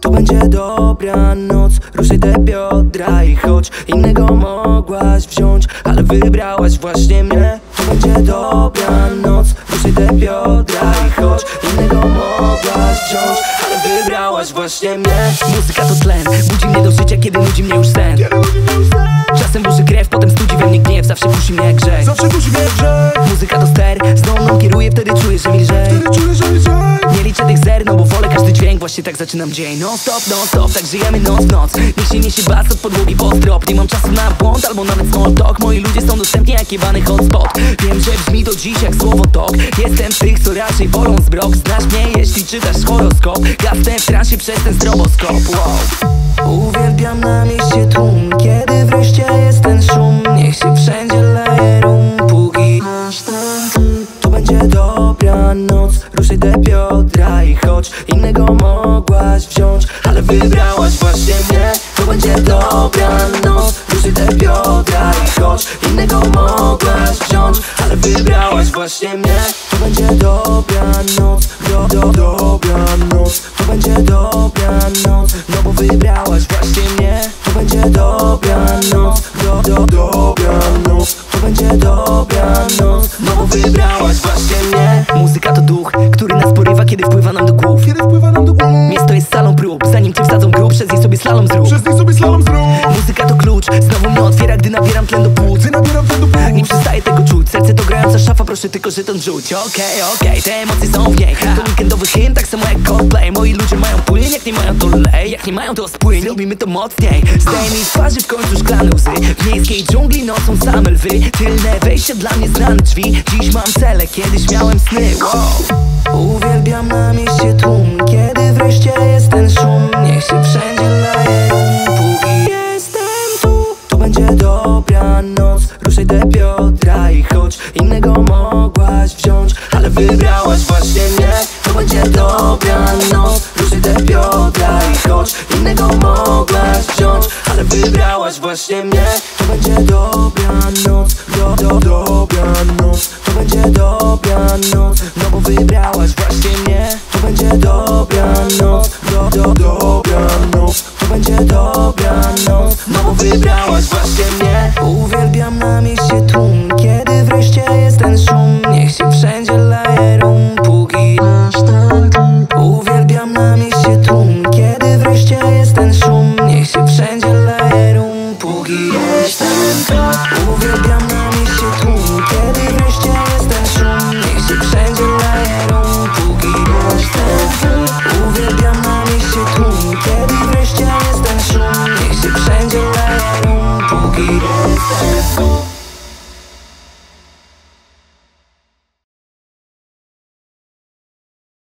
To będzie dobra noc, ruszaj te biodra i chodź. Innego mogłaś wziąć, ale wybrałaś właśnie mnie. To będzie dobra noc, ruszaj te biodra i chodź. Innego mogłaś wziąć, ale wybrałaś właśnie mnie. Muzyka to tlen, budzi mnie do życia, kiedy nudzi mnie już sen. Czasem burzy krew, potem studzi we mnie gniew, zawsze kusi mnie jak grzech. Zawsze kusi mnie grzech. Muzyka to ster, z mną kieruje, wtedy czuję, że mi Właśnie tak zaczynam dzień. Non stop, non stop, tak żyjemy noc w noc Niech się niesie bas od podłogi po strop Nie mam czasu na błąd albo nawet small talk. Moi ludzie są dostępni jak jebany hotspot. Wiem, że brzmi to dziś jak słowo tok. Jestem z tych, co raczej wolą zbrok Znasz mnie, jeśli czytasz horoskop. Gasnę w transie przez ten stroboskop wow. Uwielbiam na mieście tłum. Kiedy wreszcie jest ten szum Niech się wszędzie leje rum. Póki to będzie dobra noc. Ruszaj te biodra i chodź. Innego wziąć Ale wybrałaś właśnie mnie. To będzie dobra noc Ruszaj te biodra i chodź Innego mogłaś wziąć Ale wybrałaś właśnie mnie. To będzie dobra noc do, do, Dobra noc To będzie dobra noc No bo wybrałaś właśnie mnie. To będzie dobra noc do, do, Dobra noc To będzie dobra noc No bo wybrałaś właśnie slalom zrób. Przez nich sobie slalom zrób. Muzyka to klucz, znowu mnie otwiera, gdy nabieram tlen do płuc. Gdy nabieram ten do pół nie przestaję tego czuć, serce to grająca szafa, proszę tylko żeton rzuć Okej, okej, te emocje są w niej. To weekendowy hymn, tak samo jak Coldplay. Moi ludzie mają płyn, jak nie mają to lej Jak nie mają to spłyń, robimy to mocniej. Zdejmij z twarzy w końcu szklane łzy. W miejskiej dżungli nocą same lwy. Tylne wejście dla mnie znane drzwi. Dziś mam cele, kiedyś miałem sny. Wow. Uwielbiam na mieście tłum te biodra i chodź Innego mogłaś wziąć Ale wybrałaś właśnie mnie. To będzie dobra noc. Te biodra i chodź Innego mogłaś wziąć Ale wybrałaś właśnie mnie. To będzie dobra noc. Do, do, Dobra noc. To będzie dobra noc. No bo wybrałaś właśnie mnie. To będzie dobra noc. Do, do, Dobra noc. To będzie dobra noc. No bo wybrałaś właśnie mnie